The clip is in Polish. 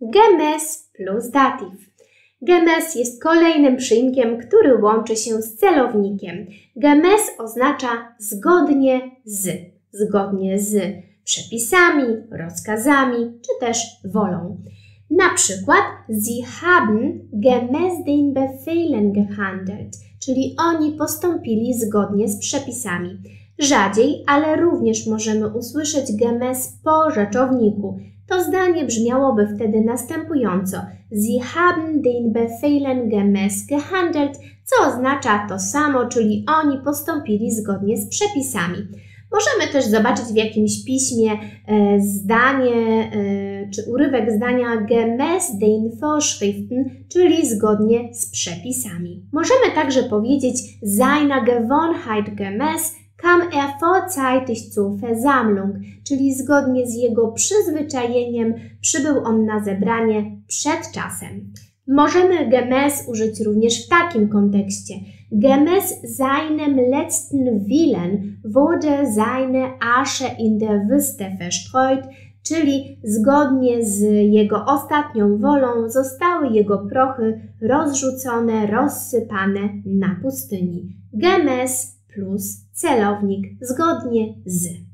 gemes plus datyw. Gemes jest kolejnym przyimkiem, który łączy się z celownikiem. Gemes oznacza zgodnie z, zgodnie z przepisami, rozkazami czy też wolą. Na przykład, Sie haben gemäß den Befehlen gehandelt, czyli oni postąpili zgodnie z przepisami. Rzadziej, ale również możemy usłyszeć gemäß po rzeczowniku. To zdanie brzmiałoby wtedy następująco: Sie haben den Befehlen gemäß gehandelt, co oznacza to samo, czyli oni postąpili zgodnie z przepisami. Możemy też zobaczyć w jakimś piśmie e, zdanie e, czy urywek zdania gemäß den Vorschriften, czyli zgodnie z przepisami. Możemy także powiedzieć seiner Gewohnheit gemäß kam er vorzeitig zur Versammlung, czyli zgodnie z jego przyzwyczajeniem przybył on na zebranie przed czasem. Możemy gemäß użyć również w takim kontekście. Gemäß seinem letzten Willen wurde seine Asche in der Wüste verstreut, czyli zgodnie z jego ostatnią wolą zostały jego prochy rozrzucone, rozsypane na pustyni. Gemäß plus celownik zgodnie z.